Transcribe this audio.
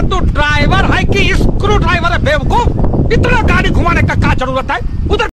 अरे तू ड्राइवर है कि स्क्रू ड्राइवर है बेवकूफ़? इतना गाड़ी घुमाने का क्या ज़रूरत है? उधर